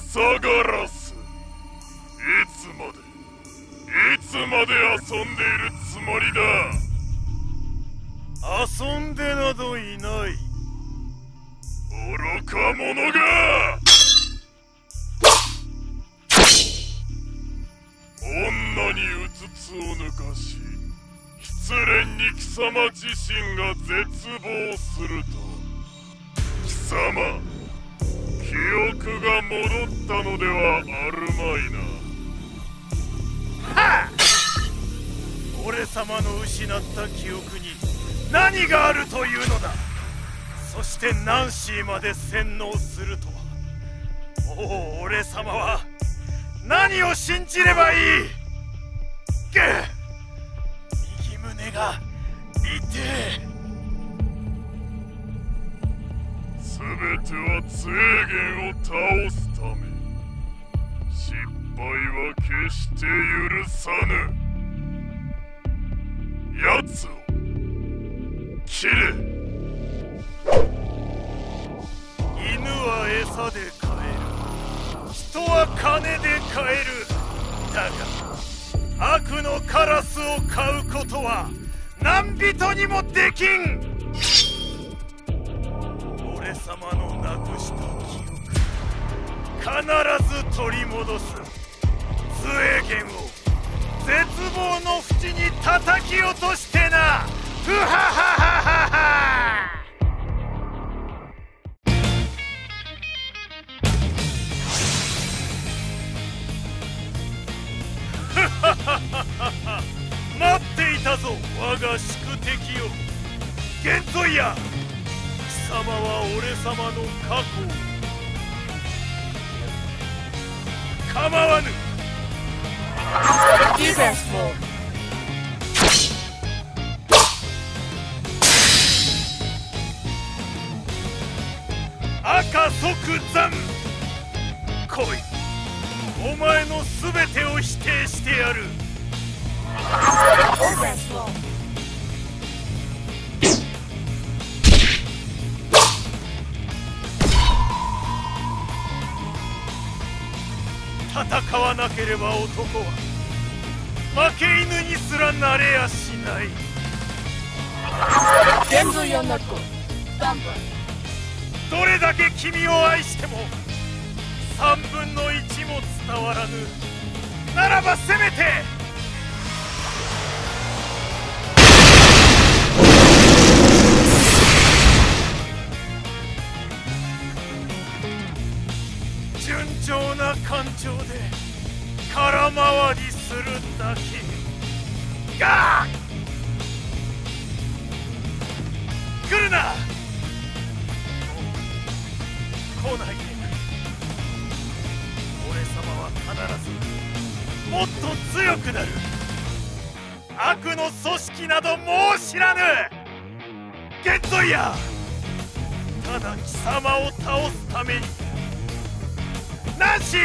サガラスいつまでいつまで遊んでいるつもりだ？遊んでなどいない。愚か者が！女にうつつを抜かし失恋に貴様自身が絶望すると。貴様のではあるまいな。は俺様の失った記憶に何があるというのだ？そしてナンシーまで洗脳するとは。おお俺様は何を信じればいい？げ右胸が痛え。全てはを倒すためは決して許さぬ。奴を切れ。犬は餌で飼える。人は金で買える。だが悪のカラスを飼うことは何人にもできん。俺様のなくした記憶必ず取り戻す。スウェーゲンを絶望の淵に叩き落としてな。ふははははは。待っていたぞ我が宿敵よ。ゲンゾイヤ貴様は俺様の過去を。構わぬ。赤即残来いお前の全てを否定してやる。戦わなければ男は負け犬にすらなれやしない Genzo Yonako. Bumper. どれだけ君を愛しても3分の1も伝わらぬならばせめて順調な感情で空回りするだけが来るな。来ない。で俺様は必ずもっと強くなる。悪の組織などもう知らぬ。ゲットイヤただ貴様を倒すために。ナンシ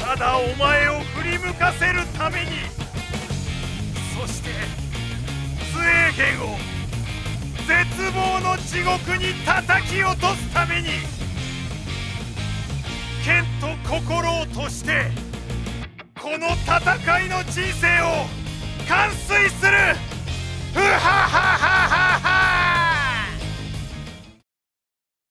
ただお前を振り向かせるために。そしてスウェーゲンを絶望の地獄に叩き落とすために。剣と心をとしてこの戦いの人生を完遂する。